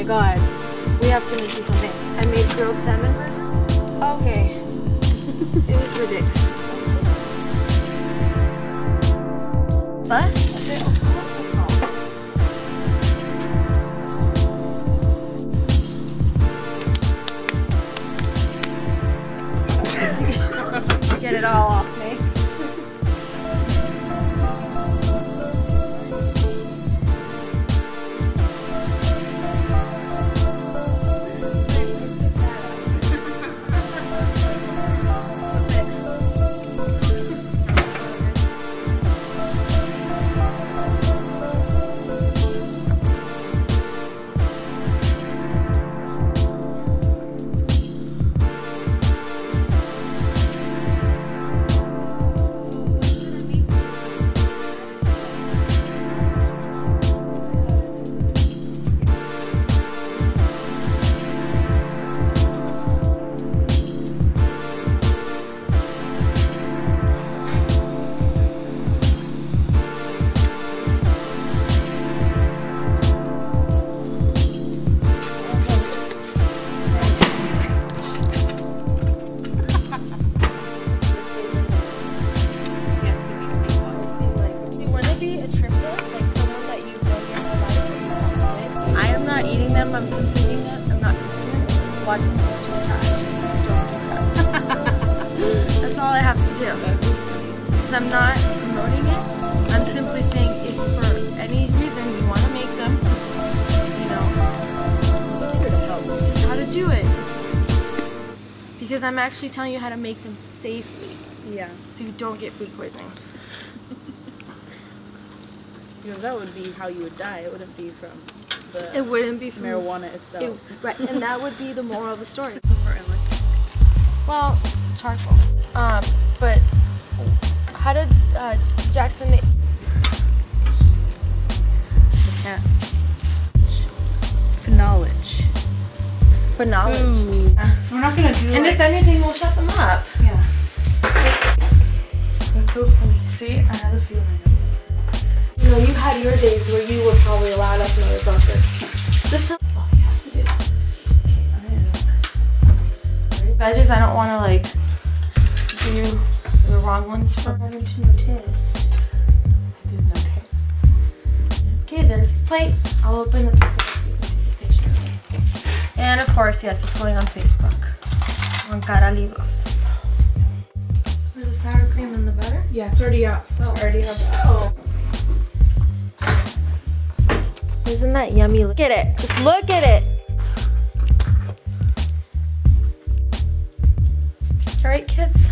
my god. We have to make you something. I made grilled salmon. Okay. it was ridiculous. Consuming them. Watching culture trash. Don't do. That's all I have to do. Because I'm not promoting it. I'm simply saying if for any reason you want to make them, you know, this is how to do it. Because I'm actually telling you how to make them safely Yeah. so you don't get food poisoning. Because that would be how you would die. It wouldn't be from the It wouldn't be marijuana itself. It, right, and that would be the moral of the story. Well, charcoal. Um, but how did uh, Jackson? make- Can't. Knowledge. For knowledge. We're not gonna do And if anything, we'll shut them up. Yeah. That's so funny. See, I had a feeling. Had your days where you were probably allowed us another bunker. Just that's all you have to do. Veggies, I don't want to like do the wrong ones for her to notice. Did not taste. Okay, there's the plate. I'll open the plate so you can take a picture of me. And of course, yes, it's going on Facebook. On Cara Libros. There's the sour cream and the butter. Yeah, it's already out. Oh. I already have that. Oh. Isn't that yummy? Look at it. Just look at it. All right, kids.